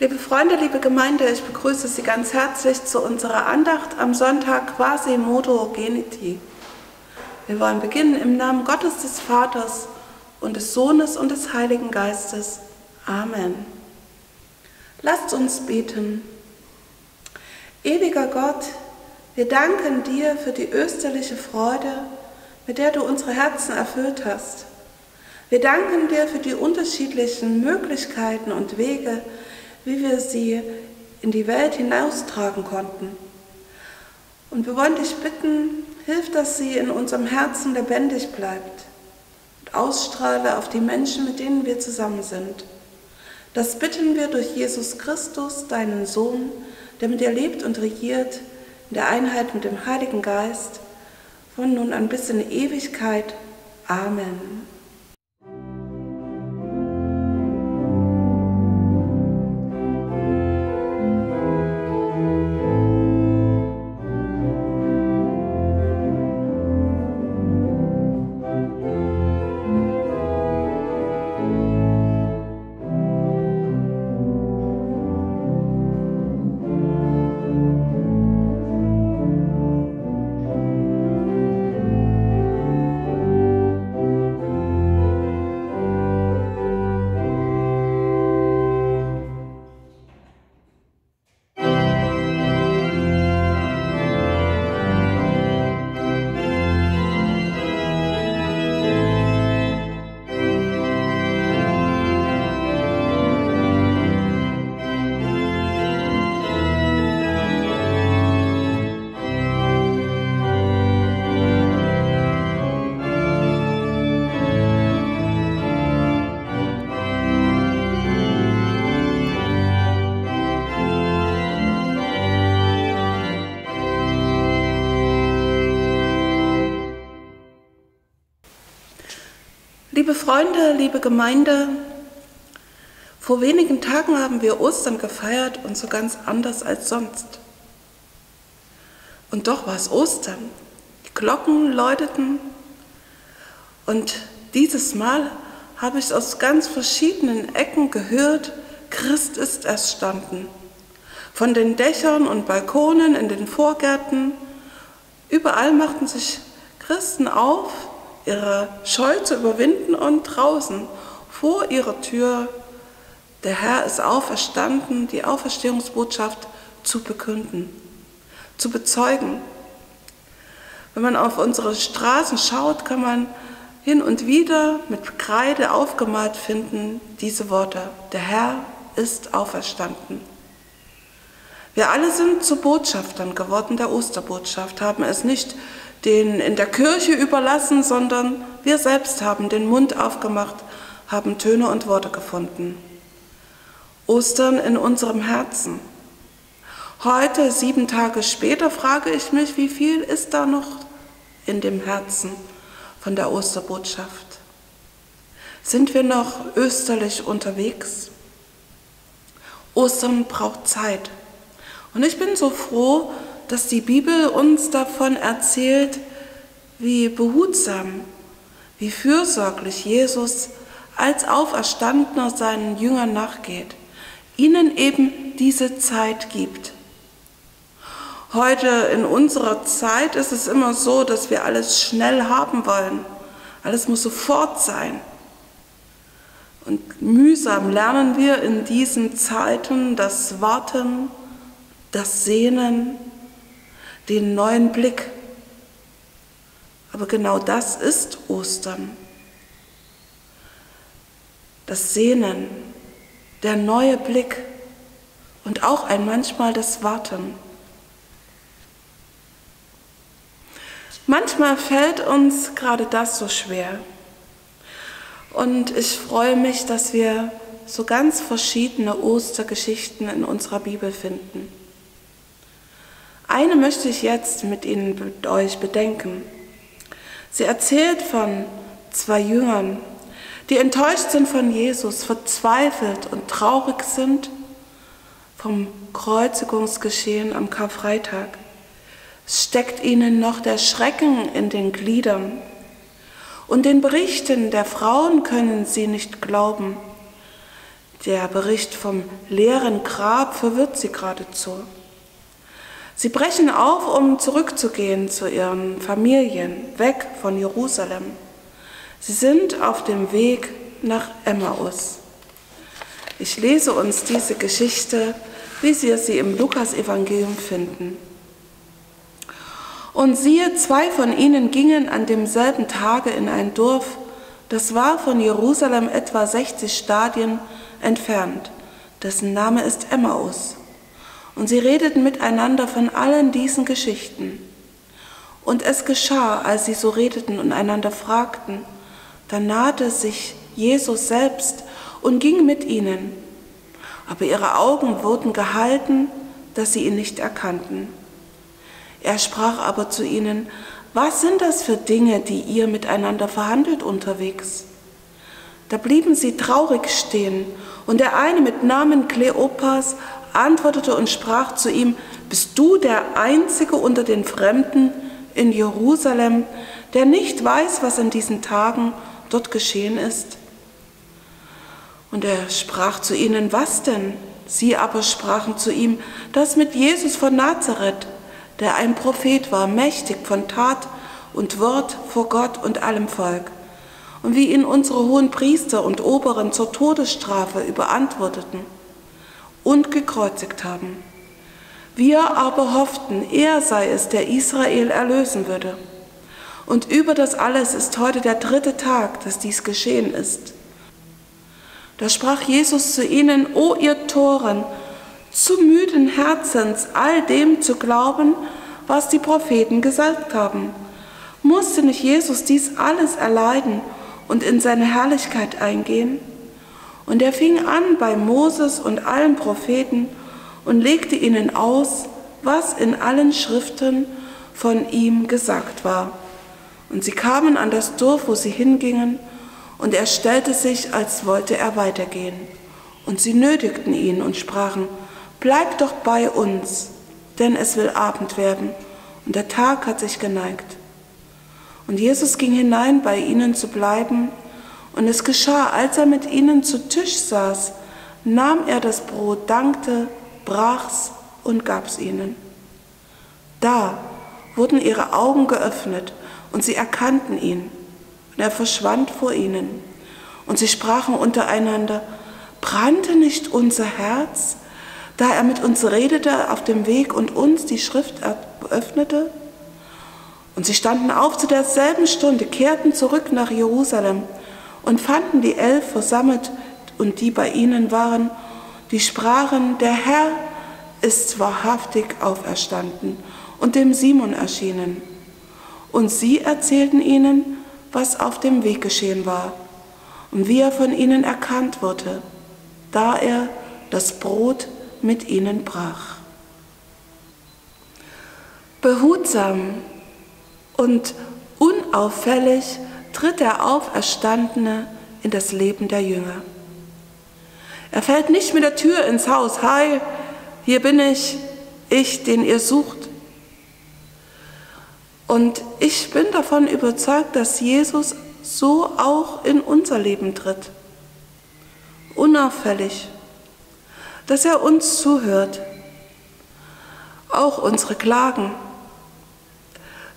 Liebe Freunde, liebe Gemeinde, ich begrüße Sie ganz herzlich zu unserer Andacht am Sonntag Quasimodo Geniti. Wir wollen beginnen im Namen Gottes des Vaters und des Sohnes und des Heiligen Geistes. Amen. Lasst uns beten. Ewiger Gott, wir danken dir für die österliche Freude, mit der du unsere Herzen erfüllt hast. Wir danken dir für die unterschiedlichen Möglichkeiten und Wege, wie wir sie in die Welt hinaustragen konnten. Und wir wollen dich bitten, hilf, dass sie in unserem Herzen lebendig bleibt und ausstrahle auf die Menschen, mit denen wir zusammen sind. Das bitten wir durch Jesus Christus, deinen Sohn, der mit dir lebt und regiert in der Einheit mit dem Heiligen Geist, von nun an bis in Ewigkeit. Amen. Freunde, liebe Gemeinde, vor wenigen Tagen haben wir Ostern gefeiert und so ganz anders als sonst. Und doch war es Ostern. Die Glocken läuteten und dieses Mal habe ich aus ganz verschiedenen Ecken gehört, Christ ist erstanden. Von den Dächern und Balkonen in den Vorgärten, überall machten sich Christen auf ihre Scheu zu überwinden und draußen vor ihrer Tür, der Herr ist auferstanden, die Auferstehungsbotschaft zu bekünden, zu bezeugen. Wenn man auf unsere Straßen schaut, kann man hin und wieder mit Kreide aufgemalt finden diese Worte, der Herr ist auferstanden. Wir alle sind zu Botschaftern geworden der Osterbotschaft, haben es nicht den in der Kirche überlassen, sondern wir selbst haben den Mund aufgemacht, haben Töne und Worte gefunden. Ostern in unserem Herzen. Heute, sieben Tage später, frage ich mich, wie viel ist da noch in dem Herzen von der Osterbotschaft? Sind wir noch österlich unterwegs? Ostern braucht Zeit. Und ich bin so froh, dass die Bibel uns davon erzählt, wie behutsam, wie fürsorglich Jesus als Auferstandener seinen Jüngern nachgeht, ihnen eben diese Zeit gibt. Heute in unserer Zeit ist es immer so, dass wir alles schnell haben wollen. Alles muss sofort sein. Und mühsam lernen wir in diesen Zeiten das Warten, das Sehnen, den neuen Blick. Aber genau das ist Ostern. Das Sehnen, der neue Blick und auch ein manchmal das Warten. Manchmal fällt uns gerade das so schwer. Und ich freue mich, dass wir so ganz verschiedene Ostergeschichten in unserer Bibel finden. Eine möchte ich jetzt mit Ihnen, mit euch bedenken. Sie erzählt von zwei Jüngern, die enttäuscht sind von Jesus, verzweifelt und traurig sind vom Kreuzigungsgeschehen am Karfreitag. Steckt ihnen noch der Schrecken in den Gliedern. Und den Berichten der Frauen können sie nicht glauben. Der Bericht vom leeren Grab verwirrt sie geradezu. Sie brechen auf, um zurückzugehen zu ihren Familien, weg von Jerusalem. Sie sind auf dem Weg nach Emmaus. Ich lese uns diese Geschichte, wie wir sie im Lukasevangelium finden. Und siehe, zwei von ihnen gingen an demselben Tage in ein Dorf, das war von Jerusalem etwa 60 Stadien entfernt, dessen Name ist Emmaus. Und sie redeten miteinander von allen diesen Geschichten. Und es geschah, als sie so redeten und einander fragten, da nahte sich Jesus selbst und ging mit ihnen. Aber ihre Augen wurden gehalten, dass sie ihn nicht erkannten. Er sprach aber zu ihnen, was sind das für Dinge, die ihr miteinander verhandelt unterwegs? Da blieben sie traurig stehen, und der eine mit Namen Kleopas antwortete und sprach zu ihm, bist du der Einzige unter den Fremden in Jerusalem, der nicht weiß, was in diesen Tagen dort geschehen ist? Und er sprach zu ihnen, was denn? Sie aber sprachen zu ihm, das mit Jesus von Nazareth, der ein Prophet war, mächtig von Tat und Wort vor Gott und allem Volk. Und wie ihn unsere hohen Priester und Oberen zur Todesstrafe überantworteten und gekreuzigt haben. Wir aber hofften, er sei es, der Israel erlösen würde. Und über das alles ist heute der dritte Tag, dass dies geschehen ist. Da sprach Jesus zu ihnen, O ihr Toren, zu müden Herzens, all dem zu glauben, was die Propheten gesagt haben. Musste nicht Jesus dies alles erleiden und in seine Herrlichkeit eingehen? Und er fing an bei Moses und allen Propheten und legte ihnen aus, was in allen Schriften von ihm gesagt war. Und sie kamen an das Dorf, wo sie hingingen, und er stellte sich, als wollte er weitergehen. Und sie nötigten ihn und sprachen, Bleib doch bei uns, denn es will Abend werden und der Tag hat sich geneigt. Und Jesus ging hinein, bei ihnen zu bleiben, und es geschah, als er mit ihnen zu Tisch saß, nahm er das Brot, dankte, brach's und gab's ihnen. Da wurden ihre Augen geöffnet und sie erkannten ihn. Und er verschwand vor ihnen. Und sie sprachen untereinander, brannte nicht unser Herz, da er mit uns redete auf dem Weg und uns die Schrift öffnete. Und sie standen auf zu derselben Stunde, kehrten zurück nach Jerusalem und fanden die Elf versammelt und die bei ihnen waren, die sprachen, der Herr ist wahrhaftig auferstanden und dem Simon erschienen. Und sie erzählten ihnen, was auf dem Weg geschehen war und wie er von ihnen erkannt wurde, da er das Brot mit ihnen brach. Behutsam und unauffällig tritt der Auferstandene in das Leben der Jünger. Er fällt nicht mit der Tür ins Haus, hi, hier bin ich, ich, den ihr sucht. Und ich bin davon überzeugt, dass Jesus so auch in unser Leben tritt. Unauffällig, dass er uns zuhört, auch unsere Klagen,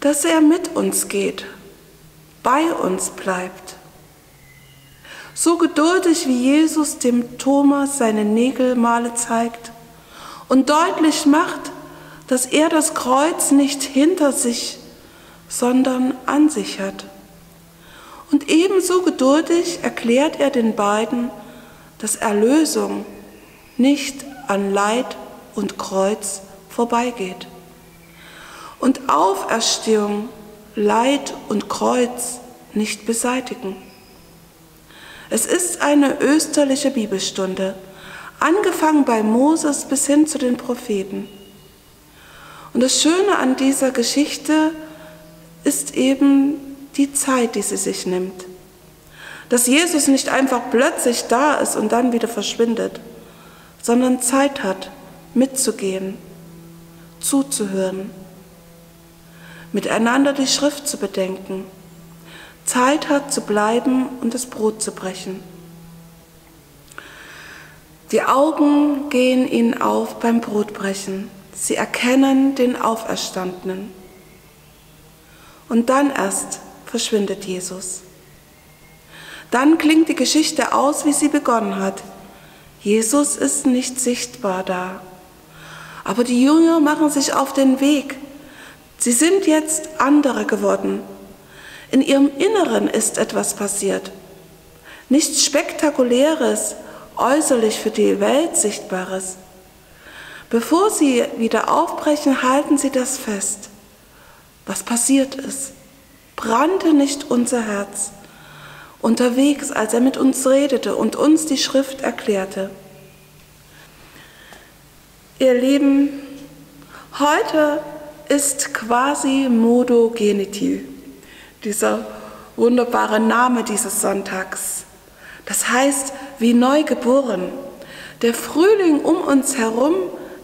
dass er mit uns geht, bei uns bleibt. So geduldig wie Jesus dem Thomas seine Nägelmale zeigt und deutlich macht, dass er das Kreuz nicht hinter sich, sondern an sich hat. Und ebenso geduldig erklärt er den beiden, dass Erlösung nicht an Leid und Kreuz vorbeigeht. Und Auferstehung, Leid und Kreuz nicht beseitigen. Es ist eine österliche Bibelstunde, angefangen bei Moses bis hin zu den Propheten. Und das Schöne an dieser Geschichte ist eben die Zeit, die sie sich nimmt. Dass Jesus nicht einfach plötzlich da ist und dann wieder verschwindet, sondern Zeit hat, mitzugehen, zuzuhören. Miteinander die Schrift zu bedenken, Zeit hat zu bleiben und das Brot zu brechen. Die Augen gehen ihnen auf beim Brotbrechen. Sie erkennen den Auferstandenen. Und dann erst verschwindet Jesus. Dann klingt die Geschichte aus, wie sie begonnen hat. Jesus ist nicht sichtbar da. Aber die Jünger machen sich auf den Weg. Sie sind jetzt andere geworden. In ihrem Inneren ist etwas passiert. Nichts Spektakuläres, äußerlich für die Welt Sichtbares. Bevor sie wieder aufbrechen, halten sie das fest. Was passiert ist, brannte nicht unser Herz unterwegs, als er mit uns redete und uns die Schrift erklärte. Ihr Lieben, heute ist quasi Modo Genitiv, dieser wunderbare Name dieses Sonntags. Das heißt, wie neu geboren. Der Frühling um uns herum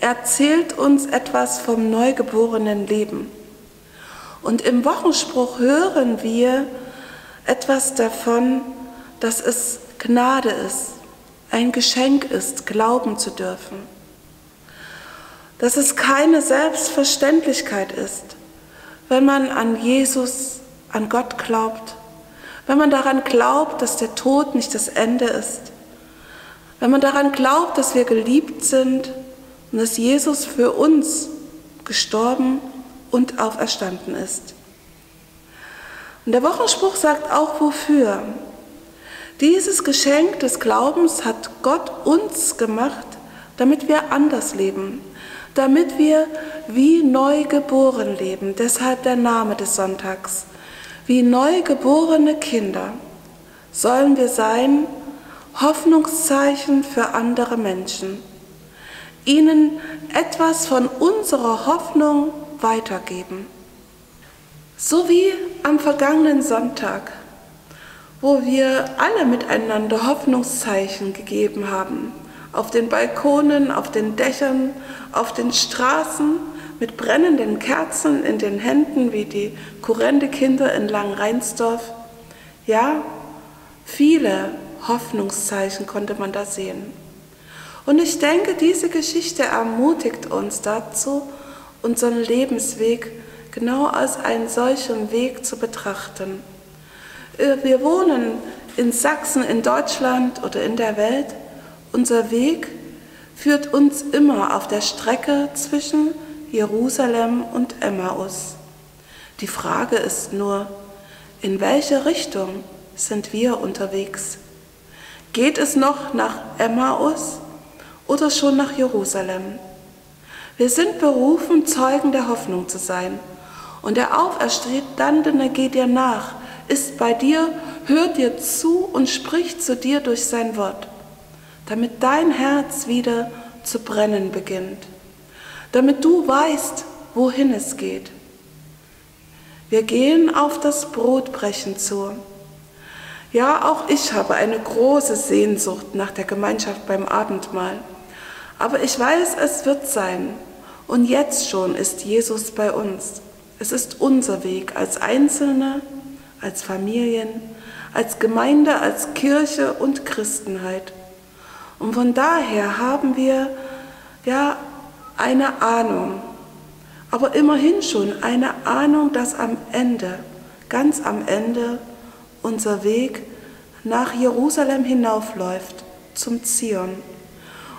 erzählt uns etwas vom neugeborenen Leben. Und im Wochenspruch hören wir etwas davon, dass es Gnade ist, ein Geschenk ist, glauben zu dürfen. Dass es keine Selbstverständlichkeit ist, wenn man an Jesus, an Gott glaubt, wenn man daran glaubt, dass der Tod nicht das Ende ist, wenn man daran glaubt, dass wir geliebt sind und dass Jesus für uns gestorben und auferstanden ist. Und der Wochenspruch sagt auch wofür. Dieses Geschenk des Glaubens hat Gott uns gemacht, damit wir anders leben, damit wir wie neu geboren leben. Deshalb der Name des Sonntags. Wie neu geborene Kinder sollen wir sein, Hoffnungszeichen für andere Menschen, ihnen etwas von unserer Hoffnung weitergeben. So wie am vergangenen Sonntag, wo wir alle miteinander Hoffnungszeichen gegeben haben, auf den Balkonen, auf den Dächern, auf den Straßen, mit brennenden Kerzen in den Händen wie die Kurrende-Kinder in Langenreinsdorf. Ja, viele Hoffnungszeichen konnte man da sehen. Und ich denke, diese Geschichte ermutigt uns dazu, unseren Lebensweg genau als einen solchen Weg zu betrachten. Äh, wir wohnen in Sachsen, in Deutschland oder in der Welt. Unser Weg führt uns immer auf der Strecke zwischen Jerusalem und Emmaus. Die Frage ist nur, in welche Richtung sind wir unterwegs? Geht es noch nach Emmaus oder schon nach Jerusalem? Wir sind berufen, Zeugen der Hoffnung zu sein. Und der Auferstandene geht dir nach, ist bei dir, hört dir zu und spricht zu dir durch sein Wort, damit dein Herz wieder zu brennen beginnt damit du weißt, wohin es geht. Wir gehen auf das Brotbrechen zu. Ja, auch ich habe eine große Sehnsucht nach der Gemeinschaft beim Abendmahl. Aber ich weiß, es wird sein. Und jetzt schon ist Jesus bei uns. Es ist unser Weg als Einzelne, als Familien, als Gemeinde, als Kirche und Christenheit. Und von daher haben wir ja eine Ahnung, aber immerhin schon eine Ahnung, dass am Ende, ganz am Ende, unser Weg nach Jerusalem hinaufläuft, zum Zion,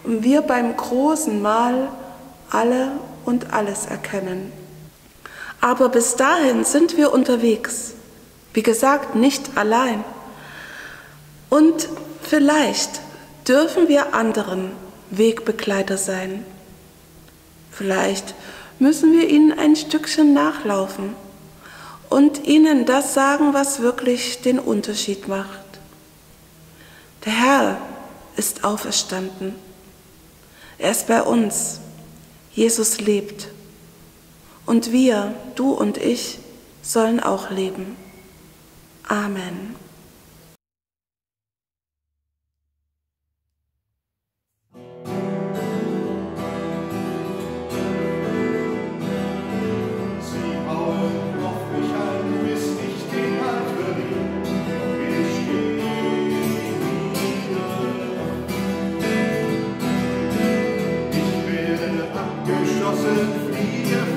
und wir beim großen Mahl alle und alles erkennen. Aber bis dahin sind wir unterwegs, wie gesagt, nicht allein. Und vielleicht dürfen wir anderen Wegbegleiter sein. Vielleicht müssen wir ihnen ein Stückchen nachlaufen und ihnen das sagen, was wirklich den Unterschied macht. Der Herr ist auferstanden. Er ist bei uns. Jesus lebt. Und wir, du und ich, sollen auch leben. Amen. Hallelujah.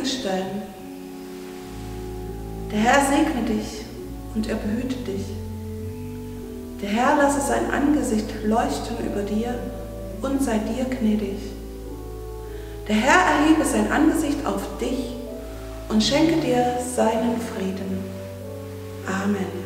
Gottes Segen stellen. Der Herr segne dich und er behüte dich. Der Herr lasse sein Angesicht leuchten über dir und sei dir gnädig. Der Herr erhebe sein Angesicht auf dich und schenke dir seinen Frieden. Amen.